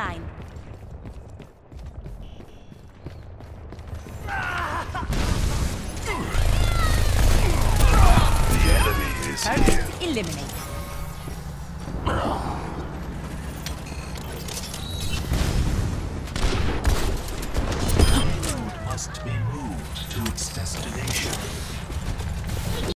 line. The Target here. eliminated. Must be moved to its destination.